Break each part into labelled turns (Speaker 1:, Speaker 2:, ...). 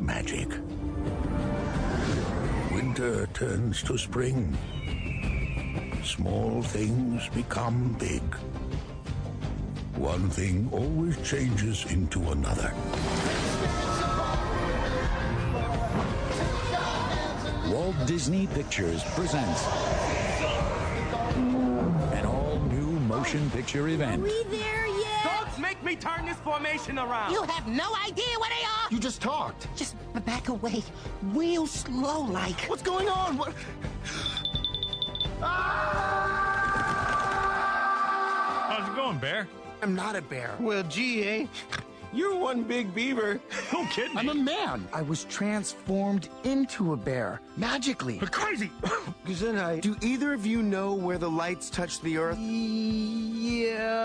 Speaker 1: magic. Winter turns to spring. Small things become big. One thing always changes into another.
Speaker 2: Walt Disney Pictures presents an all-new motion picture event.
Speaker 3: we there yet?
Speaker 4: Don't make me turn this formation around.
Speaker 3: You have no idea what they are.
Speaker 5: You just talked.
Speaker 3: Just back away, real slow like.
Speaker 5: What's going on? What?
Speaker 6: How's it going, Bear?
Speaker 5: I'm not a bear.
Speaker 7: Well, gee, eh? You're one big beaver.
Speaker 6: Don't kid me.
Speaker 5: I'm a man. I was transformed into a bear magically.
Speaker 6: crazy.
Speaker 7: Gesundheit. Do either of you know where the lights touch the earth? Yeah,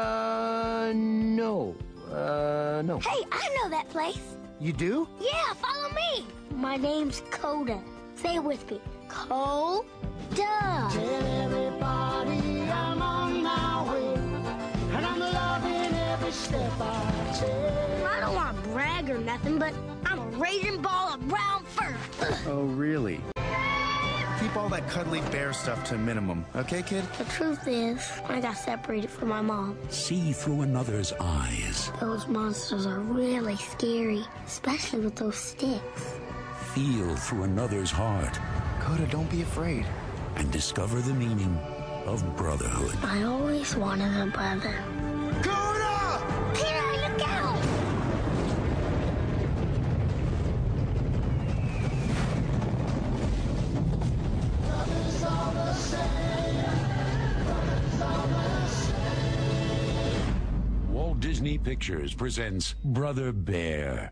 Speaker 7: Uh.
Speaker 8: Hey, I know that place.
Speaker 7: You do?
Speaker 8: Yeah, follow me. My name's Koda. Say it with me. Koda. Tell everybody I'm on my way. And I'm loving every step I take. I don't want to brag or nothing, but I'm a raging ball of brown fur.
Speaker 7: Oh, really? Keep all that cuddly bear stuff to a minimum, okay, kid?
Speaker 8: The truth is, I got separated from my mom.
Speaker 2: See through another's eyes.
Speaker 8: Those monsters are really scary, especially with those sticks.
Speaker 2: Feel through another's heart.
Speaker 7: Koda, don't be afraid.
Speaker 2: And discover the meaning of brotherhood.
Speaker 8: I always wanted a brother.
Speaker 2: Disney Pictures presents Brother Bear.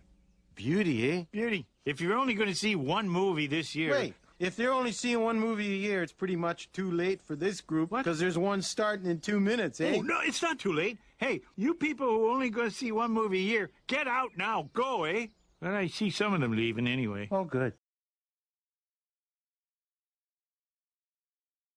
Speaker 7: Beauty, eh?
Speaker 6: Beauty. If you're only going to see one movie this year.
Speaker 7: Wait, if they're only seeing one movie a year, it's pretty much too late for this group because there's one starting in two minutes, eh?
Speaker 6: Oh, no, it's not too late. Hey, you people who only going to see one movie a year, get out now. Go, eh? But I see some of them leaving anyway.
Speaker 7: Oh, good.